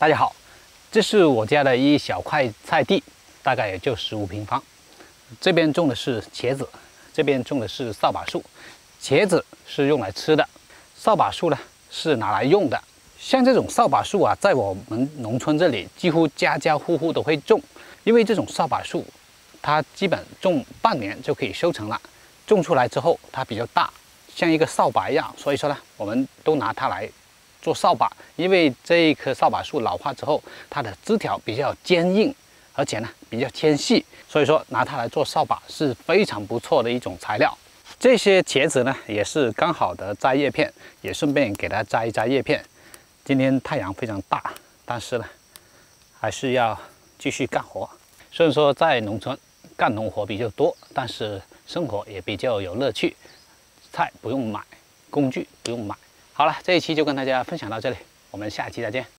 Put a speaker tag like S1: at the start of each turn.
S1: 大家好，这是我家的一小块菜地，大概也就十五平方。这边种的是茄子，这边种的是扫把树。茄子是用来吃的，扫把树呢是拿来用的。像这种扫把树啊，在我们农村这里几乎家家户户都会种，因为这种扫把树，它基本种半年就可以收成了。种出来之后，它比较大，像一个扫把一样，所以说呢，我们都拿它来。做扫把，因为这一棵扫把树老化之后，它的枝条比较坚硬，而且呢比较纤细，所以说拿它来做扫把是非常不错的一种材料。这些茄子呢也是刚好的摘叶片，也顺便给它摘一摘叶片。今天太阳非常大，但是呢还是要继续干活。虽然说在农村干农活比较多，但是生活也比较有乐趣。菜不用买，工具不用买。好了，这一期就跟大家分享到这里，我们下期再见。